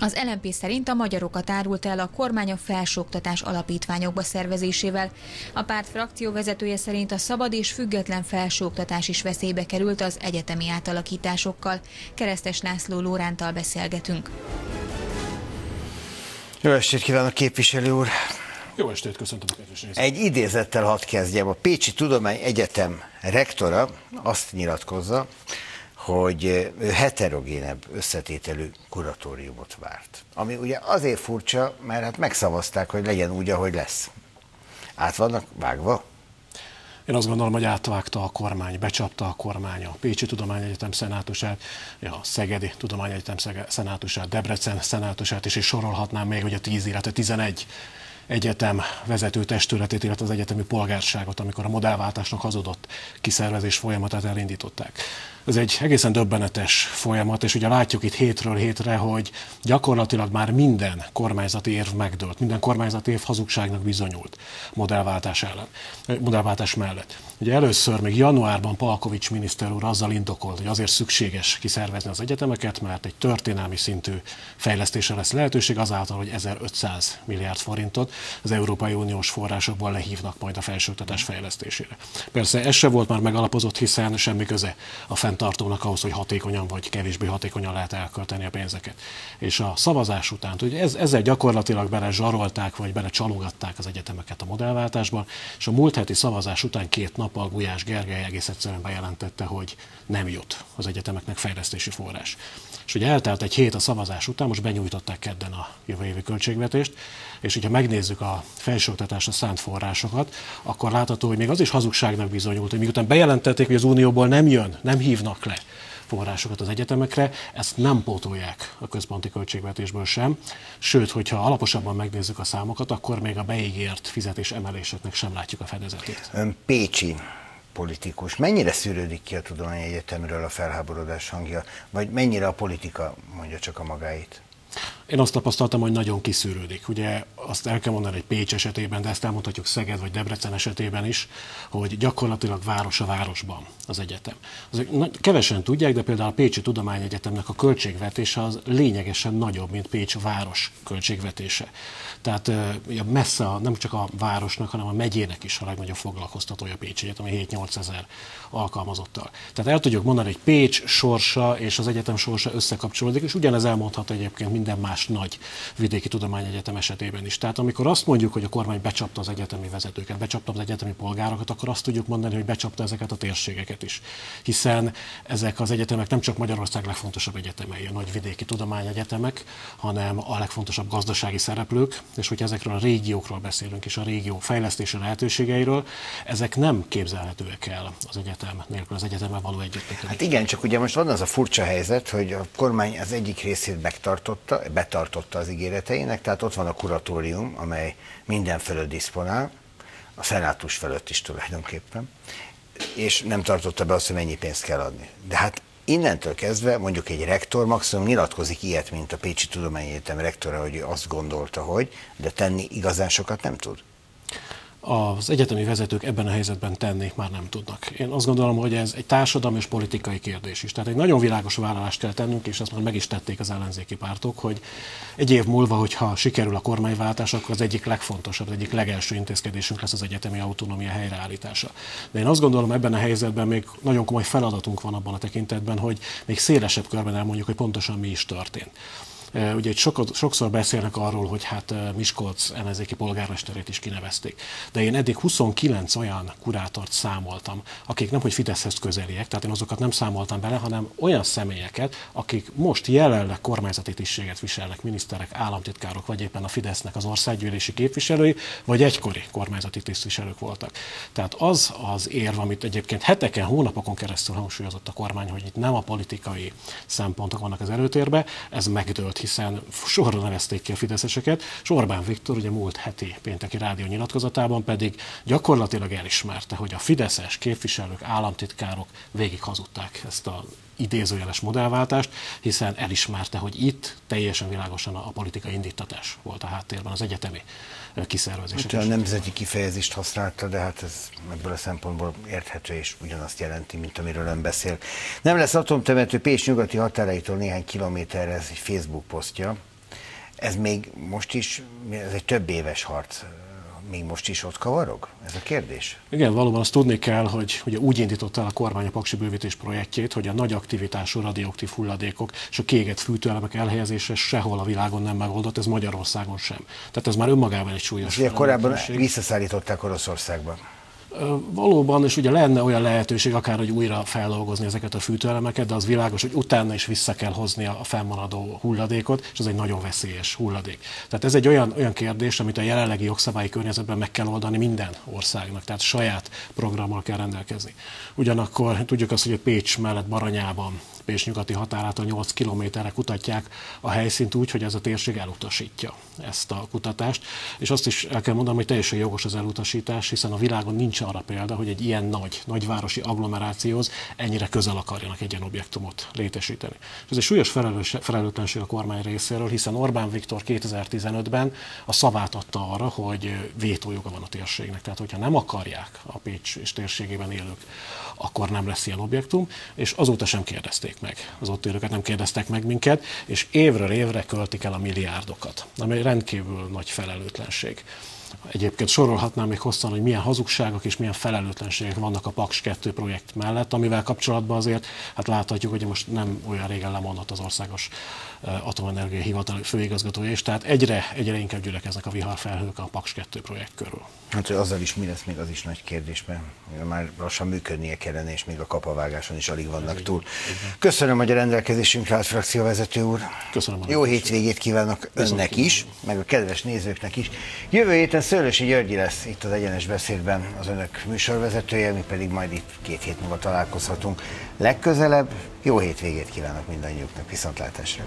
Az LMP szerint a magyarokat árult el a kormány a felsőoktatás alapítványokba szervezésével. A párt frakció vezetője szerint a szabad és független felsőoktatás is veszélybe került az egyetemi átalakításokkal. Keresztes László Lórántal beszélgetünk. Jó estét kívánok, képviselő úr! Jó estét, köszöntöm a kedves Egy idézettel hadd kezdjem. A Pécsi Tudomány Egyetem rektora azt nyilatkozza, hogy heterogénebb összetételű kuratóriumot várt. Ami ugye azért furcsa, mert hát megszavazták, hogy legyen úgy, ahogy lesz. Át vannak vágva? Én azt gondolom, hogy átvágta a kormány, becsapta a kormány a Pécsi Tudományegyetem szenátusát, a Szegedi Tudományegyetem szenátusát, Debrecen szenátusát, és is sorolhatnám még, hogy a 10, illetve 11 egyetem vezető testületét, illetve az egyetemi polgárságot, amikor a modellváltásnak hazudott kiszervezés folyamatát elindították. Ez egy egészen döbbenetes folyamat, és ugye látjuk itt hétről hétre, hogy gyakorlatilag már minden kormányzati érv megdőlt, minden kormányzati érv hazugságnak bizonyult modellváltás, ellen, modellváltás mellett. Ugye először még januárban Palkovics miniszter úr azzal indokolt, hogy azért szükséges kiszervezni az egyetemeket, mert egy történelmi szintű fejlesztésre lesz lehetőség azáltal, hogy 1500 milliárd forintot az Európai Uniós forrásokból lehívnak majd a felsőoktatás fejlesztésére. Persze ez se volt már megalapozott, hiszen semmi köze a fenntartónak ahhoz, hogy hatékonyan vagy kevésbé hatékonyan lehet elkölteni a pénzeket. És a szavazás után, ugye ez, ezzel gyakorlatilag bele zsarolták, vagy bele csalogatták az egyetemeket a modellváltásban, és a múlt heti szavazás után két nappal Gulyás Gergely egész egyszerűen bejelentette, hogy nem jut az egyetemeknek fejlesztési forrás. És ugye eltelt egy hét a szavazás után, most benyújtották kedden a jövő évi költségvetést, és hogyha megnézzük a felsőoktatásra szánt forrásokat, akkor látható, hogy még az is hazugságnak bizonyult, hogy miután bejelentették, hogy az Unióból nem jön, nem hívnak le forrásokat az egyetemekre, ezt nem pótolják a központi költségvetésből sem. Sőt, hogyha alaposabban megnézzük a számokat, akkor még a beígért fizetés emeléseknek sem látjuk a fedezetét. Ön Pécsi politikus. Mennyire szűrődik ki a Tudományegyetemről a felháborodás hangja, vagy mennyire a politika mondja csak a magáit? Én azt tapasztaltam, hogy nagyon kiszűrődik. Ugye azt el kell mondani, hogy Pécs esetében, de ezt elmondhatjuk Szeged vagy Debrecen esetében is, hogy gyakorlatilag város a városban az egyetem. Azok kevesen tudják, de például a Pécsi Tudományegyetemnek a költségvetése az lényegesen nagyobb, mint Pécs város költségvetése. Tehát messze a, nem csak a városnak, hanem a megyének is a legnagyobb foglalkoztatója Pécs Egyetem, 7-8 ezer alkalmazottal. Tehát el tudjuk mondani, hogy Pécs sorsa és az egyetem sorsa összekapcsolódik, és ugyanez elmondhat egyébként minden más nagy vidéki tudományegyetem esetében is. Tehát amikor azt mondjuk, hogy a kormány becsapta az egyetemi vezetőket, becsapta az egyetemi polgárokat, akkor azt tudjuk mondani, hogy becsapta ezeket a térségeket is. Hiszen ezek az egyetemek nem csak Magyarország legfontosabb egyetemei, a nagy vidéki tudományegyetemek, hanem a legfontosabb gazdasági szereplők, és hogyha ezekről a régiókról beszélünk, és a régió fejlesztési lehetőségeiről, ezek nem képzelhetőek el az egyetem nélkül, az egyetemmel való együttműködés. Hát igen, csak ugye most van az a furcsa helyzet, hogy a kormány az egyik részét megtartotta, betartotta az ígéreteinek, tehát ott van a kuratórium, amely minden fölött diszponál, a szenátus fölött is tulajdonképpen, és nem tartotta be azt, hogy mennyi pénzt kell adni. De hát innentől kezdve mondjuk egy rektor maximum nyilatkozik ilyet, mint a Pécsi Tudományegyetem rektora, hogy ő azt gondolta, hogy, de tenni igazán sokat nem tud az egyetemi vezetők ebben a helyzetben tenni már nem tudnak. Én azt gondolom, hogy ez egy társadalmi és politikai kérdés is. Tehát egy nagyon világos vállalást kell tennünk, és ezt már meg is tették az ellenzéki pártok, hogy egy év múlva, hogyha sikerül a kormányváltás, akkor az egyik legfontosabb, az egyik legelső intézkedésünk lesz az egyetemi autonómia helyreállítása. De én azt gondolom, ebben a helyzetben még nagyon komoly feladatunk van abban a tekintetben, hogy még szélesebb körben elmondjuk, hogy pontosan mi is történt. Ugye sokat, sokszor beszélnek arról, hogy hát Miskolc ellenzéki polgármesterét is kinevezték. De én eddig 29 olyan kurátort számoltam, akik nem hogy Fideszhez közeliek, tehát én azokat nem számoltam bele, hanem olyan személyeket, akik most jelenleg kormányzati tisztséget viselnek, miniszterek, államtitkárok, vagy éppen a Fidesznek az országgyűlési képviselői, vagy egykori kormányzati tisztviselők voltak. Tehát az az érv, amit egyébként heteken, hónapokon keresztül hangsúlyozott a kormány, hogy itt nem a politikai szempontok vannak az előtérbe, ez megdőlt hiszen sorra nevezték ki a fideszeseket, és Orbán Viktor ugye múlt heti pénteki rádió nyilatkozatában pedig gyakorlatilag elismerte, hogy a fideszes képviselők, államtitkárok végig hazudták ezt a idézőjeles modellváltást, hiszen elismerte, hogy itt teljesen világosan a politikai indítatás volt a háttérben, az egyetemi kiszervezés. Hát a nemzeti kifejezést használta, de hát ez ebből a szempontból érthető és ugyanazt jelenti, mint amiről ön beszél. Nem lesz atomtemető Pécs nyugati határaitól néhány kilométerre, ez egy Facebook posztja. Ez még most is, ez egy több éves harc még most is ott kavarog? Ez a kérdés? Igen, valóban azt tudni kell, hogy ugye úgy indította el a kormány a Paksi bővítés projektjét, hogy a nagy aktivitású radioaktív hulladékok és a kéget fűtőelemek elhelyezése sehol a világon nem megoldott, ez Magyarországon sem. Tehát ez már önmagában egy súlyos. Ugye korábban visszaszállították Oroszországba. Valóban, és ugye lenne olyan lehetőség akár, hogy újra feldolgozni ezeket a fűtőelemeket, de az világos, hogy utána is vissza kell hozni a fennmaradó hulladékot, és ez egy nagyon veszélyes hulladék. Tehát ez egy olyan, olyan kérdés, amit a jelenlegi jogszabályi környezetben meg kell oldani minden országnak, tehát saját programmal kell rendelkezni. Ugyanakkor tudjuk azt, hogy a Pécs mellett Baranyában Pécs nyugati határától 8 kilométerre kutatják a helyszínt úgy, hogy ez a térség elutasítja ezt a kutatást. És azt is el kell mondanom, hogy teljesen jogos az elutasítás, hiszen a világon nincs arra példa, hogy egy ilyen nagy, nagyvárosi agglomerációhoz ennyire közel akarjanak egy ilyen objektumot létesíteni. És ez egy súlyos felelős, felelőtlenség a kormány részéről, hiszen Orbán Viktor 2015-ben a szavát adta arra, hogy vétójoga van a térségnek. Tehát, hogyha nem akarják a Pécs és térségében élők, akkor nem lesz ilyen objektum, és azóta sem kérdezték meg. Az ott élőket nem kérdeztek meg minket, és évről évre költik el a milliárdokat, ami rendkívül nagy felelőtlenség. Egyébként sorolhatnám még hosszan, hogy milyen hazugságok és milyen felelőtlenségek vannak a Paks 2 projekt mellett, amivel kapcsolatban azért hát láthatjuk, hogy most nem olyan régen lemondott az országos atomenergia hivatal főigazgatója is, tehát egyre, egyre inkább gyülekeznek a viharfelhők a Paks 2 projekt körül. Hát, hogy azzal is mi lesz, még az is nagy kérdés, mert már lassan működnie kellene, és még a kapavágáson is alig vannak túl. Köszönöm, hogy a rendelkezésünkre állt frakcióvezető úr. Köszönöm. Jó hétvégét kívánok önnek is, meg a kedves nézőknek is. Jövő héten Szőlősi Györgyi lesz itt az Egyenes Beszédben az önök műsorvezetője, mi pedig majd itt két hét múlva találkozhatunk. Legközelebb jó hétvégét kívánok mindannyiuknak, viszontlátásra!